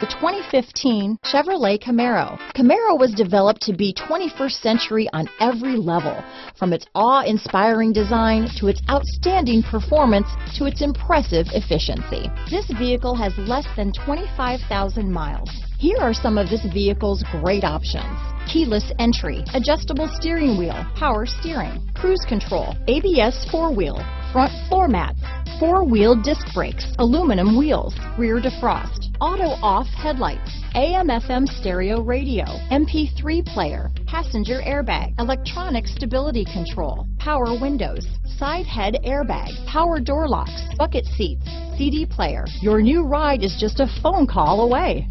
The 2015 Chevrolet Camaro. Camaro was developed to be 21st century on every level, from its awe-inspiring design to its outstanding performance to its impressive efficiency. This vehicle has less than 25,000 miles. Here are some of this vehicle's great options. Keyless entry, adjustable steering wheel, power steering, cruise control, ABS four-wheel, front floor mats, four-wheel disc brakes, aluminum wheels, rear defrost, auto-off headlights, AM-FM stereo radio, MP3 player, passenger airbag, electronic stability control, power windows, side head airbag, power door locks, bucket seats, CD player. Your new ride is just a phone call away.